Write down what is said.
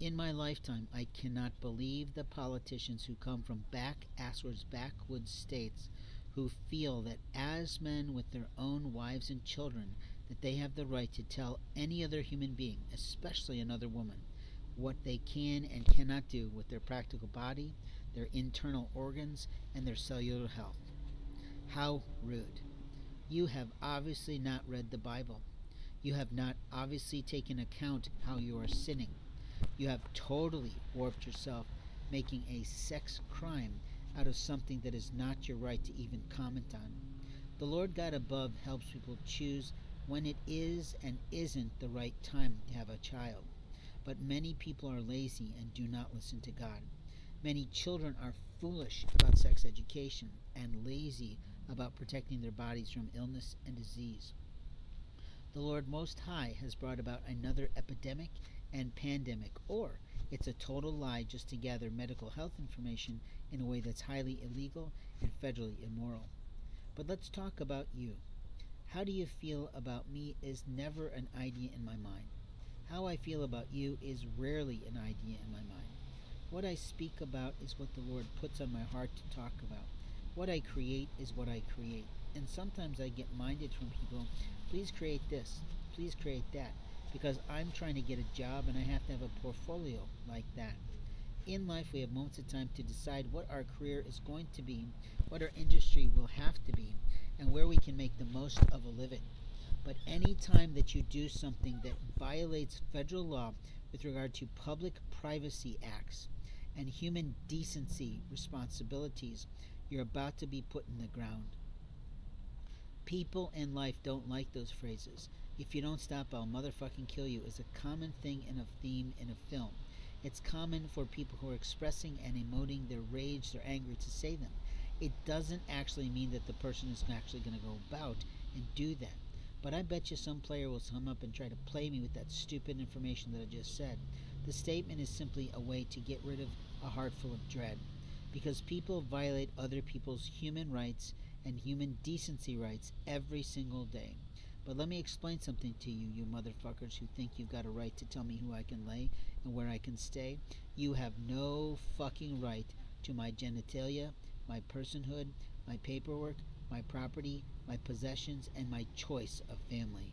In my lifetime, I cannot believe the politicians who come from back asswards backwoods states who feel that as men with their own wives and children that they have the right to tell any other human being, especially another woman, what they can and cannot do with their practical body, their internal organs, and their cellular health. How rude. You have obviously not read the Bible. You have not obviously taken account how you are sinning. You have totally warped yourself, making a sex crime out of something that is not your right to even comment on. The Lord God above helps people choose when it is and isn't the right time to have a child. But many people are lazy and do not listen to God. Many children are foolish about sex education and lazy about protecting their bodies from illness and disease. The Lord Most High has brought about another epidemic and pandemic, or it's a total lie just to gather medical health information in a way that's highly illegal and federally immoral. But let's talk about you. How do you feel about me is never an idea in my mind. How I feel about you is rarely an idea in my mind. What I speak about is what the Lord puts on my heart to talk about. What I create is what I create. And sometimes I get minded from people, please create this, please create that because I'm trying to get a job and I have to have a portfolio like that. In life, we have moments of time to decide what our career is going to be, what our industry will have to be, and where we can make the most of a living. But any time that you do something that violates federal law with regard to public privacy acts and human decency responsibilities, you're about to be put in the ground. People in life don't like those phrases. If you don't stop, I'll motherfucking kill you is a common thing in a theme in a film. It's common for people who are expressing and emoting their rage, their anger, to say them. It doesn't actually mean that the person is actually going to go about and do that. But I bet you some player will come up and try to play me with that stupid information that I just said. The statement is simply a way to get rid of a heart full of dread. Because people violate other people's human rights and human decency rights every single day. But let me explain something to you, you motherfuckers who think you've got a right to tell me who I can lay and where I can stay. You have no fucking right to my genitalia, my personhood, my paperwork, my property, my possessions, and my choice of family.